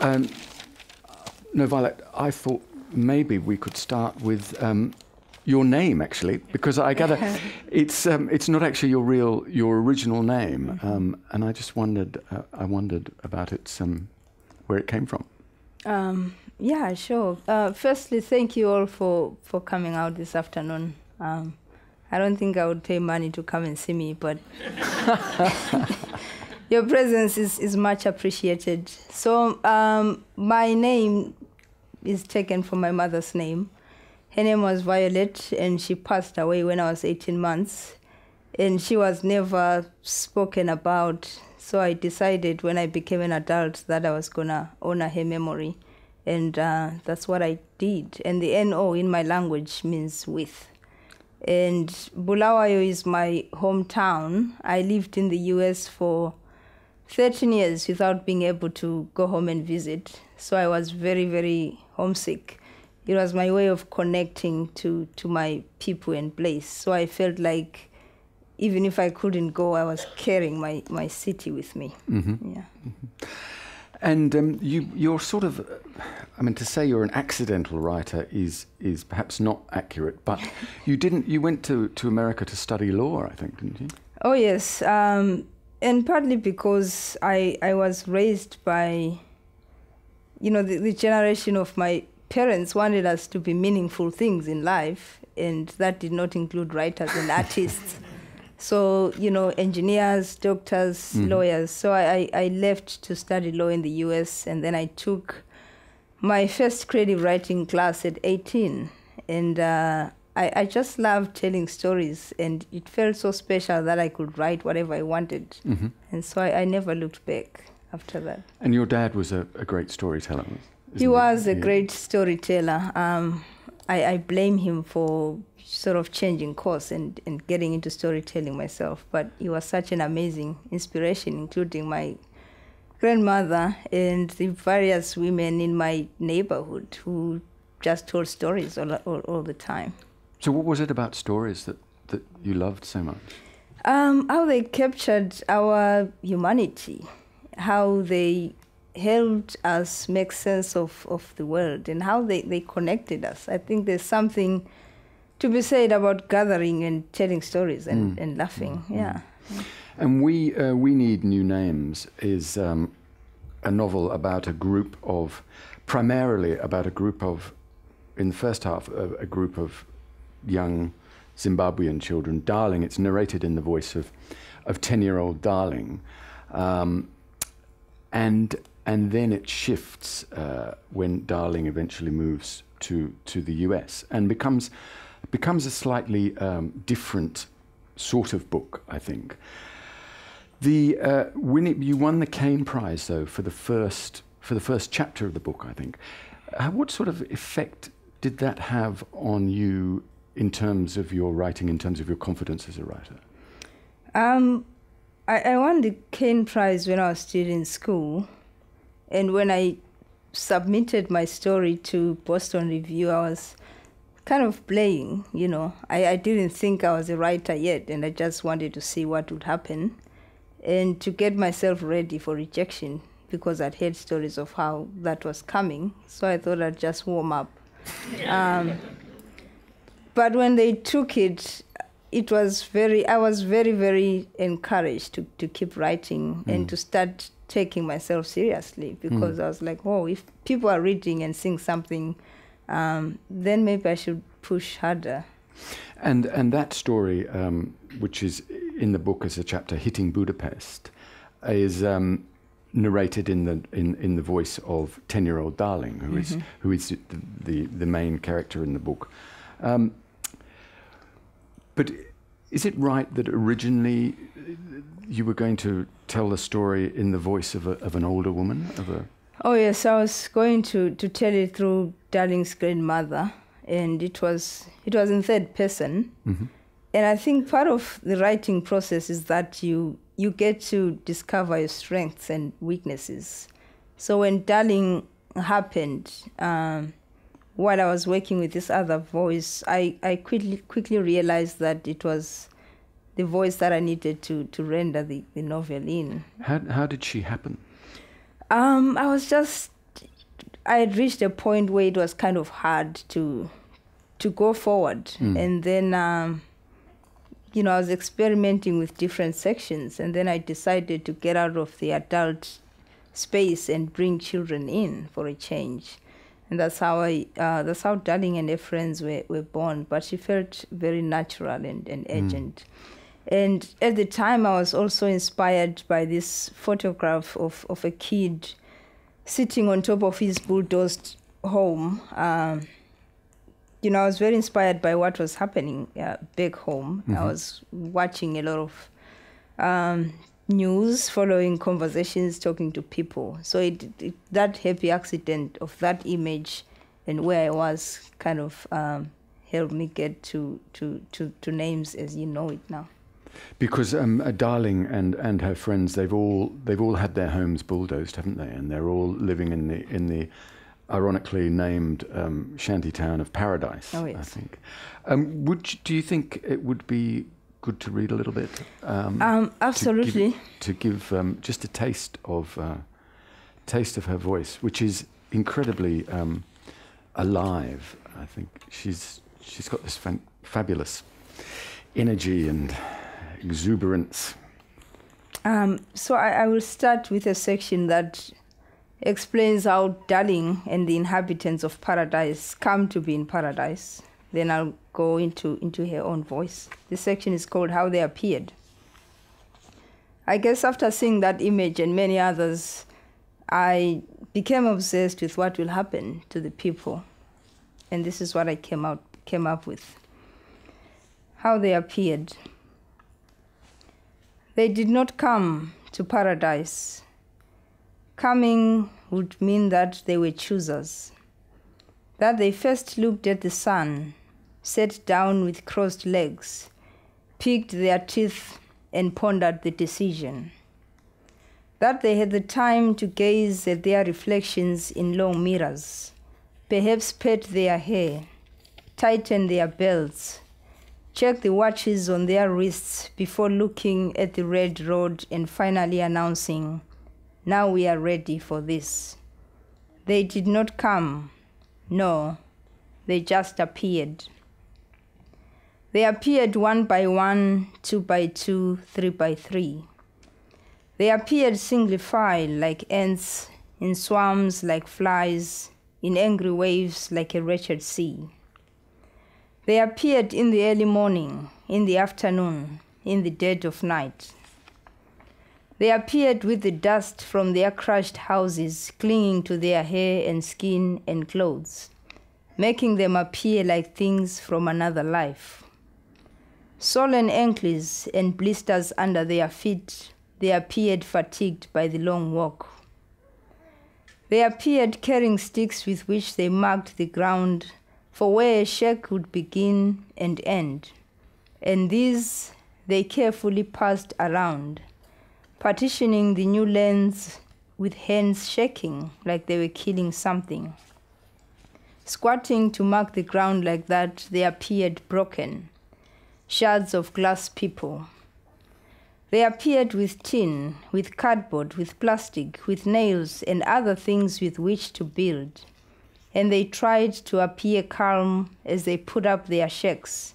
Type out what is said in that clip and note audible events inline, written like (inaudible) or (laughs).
Um, NoViolet, I thought maybe we could start with um, your name, actually, because I gather (laughs) it's um, it's not actually your real your original name, um, and I just wondered uh, I wondered about its um, where it came from. Um, yeah, sure. Uh, firstly, thank you all for for coming out this afternoon. Um, I don't think I would pay money to come and see me, but (laughs) (laughs) your presence is, is much appreciated. So, um, my name is taken from my mother's name. Her name was Violet, and she passed away when I was 18 months. And she was never spoken about. So, I decided when I became an adult that I was going to honor her memory. And uh, that's what I did. And the NO in my language means with and Bulawayo is my hometown. I lived in the US for 13 years without being able to go home and visit. So I was very, very homesick. It was my way of connecting to, to my people and place. So I felt like even if I couldn't go, I was carrying my, my city with me. Mm-hmm. Yeah. Mm-hmm. And um, you, you're sort of, I mean, to say you're an accidental writer is is perhaps not accurate. But (laughs) you didn't. You went to, to America to study law, I think, didn't you? Oh yes, um, and partly because I I was raised by, you know, the, the generation of my parents wanted us to be meaningful things in life, and that did not include writers and (laughs) artists. So, you know, engineers, doctors, mm-hmm. lawyers. So I, I left to study law in the US and then I took my first creative writing class at 18. And uh, I, I just loved telling stories and it felt so special that I could write whatever I wanted. Mm-hmm. And so I, I, never looked back after that. And your dad was a, a great storyteller? He was he? a great storyteller. Um, I, I blame him for sort of changing course and, and getting into storytelling myself. But he was such an amazing inspiration, including my grandmother and the various women in my neighborhood who just told stories all, all, all the time. So, what was it about stories that, that you loved so much? Um, how they captured our humanity, how they helped us make sense of, of the world, and how they, they connected us. I think there's something to be said about gathering and telling stories and, mm. and laughing. Mm. Yeah. And we uh, we need new names is um, a novel about a group of primarily about a group of in the first half a, a group of young Zimbabwean children. Darling, it's narrated in the voice of of ten year old Darling, um, and and then it shifts uh, when Darling eventually moves to to the US and becomes becomes a slightly um, different sort of book, I think. The uh, you won the Caine Prize though for the first for the first chapter of the book, I think. Uh, what sort of effect did that have on you in terms of your writing, in terms of your confidence as a writer? Um, I, I won the Caine Prize when I was still in school, and when I submitted my story to Boston Review, I was kind of playing, you know. I, I didn't think I was a writer yet, and I just wanted to see what would happen and to get myself ready for rejection because I'd heard stories of how that was coming. So I thought I'd just warm up. (laughs) Um, but when they took it, it was very, I was very, very encouraged to, to keep writing mm. and to start taking myself seriously because mm. I was like, oh, if people are reading and seeing something um, then maybe I should push harder. And and that story, um, which is in the book as a chapter, hitting Budapest, is um, narrated in the in, in the voice of ten year old Darling, who mm-hmm. is who is the, the, the main character in the book. But is it right that originally you were going to tell the story in the voice of, a, of an older woman, of a Oh yes, I was going to, to tell it through Darling's grandmother, and it was it was in third person. Mm-hmm. And I think part of the writing process is that you you get to discover your strengths and weaknesses. So when Darling happened, um, while I was working with this other voice, I, I quickly quickly realized that it was the voice that I needed to, to render the, the novel in. How, how did she happen? Um, I was just I had reached a point where it was kind of hard to to go forward, and then um, you know I was experimenting with different sections, and then I decided to get out of the adult space and bring children in for a change, and that's how I uh, that's how Darling and her friends were, were born. But she felt very natural and, and urgent. And at the time, I was also inspired by this photograph of, of a kid sitting on top of his bulldozed home. Um, you know, I was very inspired by what was happening uh, back home. I was watching a lot of um, news, following conversations, talking to people. So it, it that happy accident of that image and where I was kind of um, helped me get to, to, to, to names as you know it now. Because um, Darling and, and her friends, they've all they've all had their homes bulldozed, haven't they? And they're all living in the in the ironically named um, shanty town of Paradise. Oh, I yes. think. Um, would you- do you think it would be good to read a little bit? Um, Um, to absolutely. give, to give um, just a taste of uh, taste of her voice, which is incredibly um, alive. I think she's she's got this fan- fabulous energy and exuberance. Um, so I, I will start with a section that explains how Darling and the inhabitants of paradise come to be in paradise. Then I'll go into, into her own voice. This section is called How They Appeared. I guess after seeing that image and many others, I became obsessed with what will happen to the people. And this is what I came out came up with. How they appeared. They did not come to paradise. Coming would mean that they were choosers. That they first looked at the sun, sat down with crossed legs, picked their teeth, and pondered the decision. That they had the time to gaze at their reflections in long mirrors, perhaps pet their hair, tighten their belts, check the watches on their wrists before looking at the red road and finally announcing, Now we are ready for this. They did not come. No, they just appeared. They appeared one by one, two by two, three by three. They appeared singly file like ants, in swarms like flies, in angry waves like a wretched sea. They appeared in the early morning, in the afternoon, in the dead of night. They appeared with the dust from their crushed houses clinging to their hair and skin and clothes, making them appear like things from another life. Swollen ankles and blisters under their feet, they appeared fatigued by the long walk. They appeared carrying sticks with which they marked the ground for where a shack would begin and end. And these they carefully passed around, partitioning the new lands with hands shaking like they were killing something. Squatting to mark the ground like that, they appeared broken, shards of glass people. They appeared with tin, with cardboard, with plastic, with nails, and other things with which to build. And they tried to appear calm as they put up their shacks,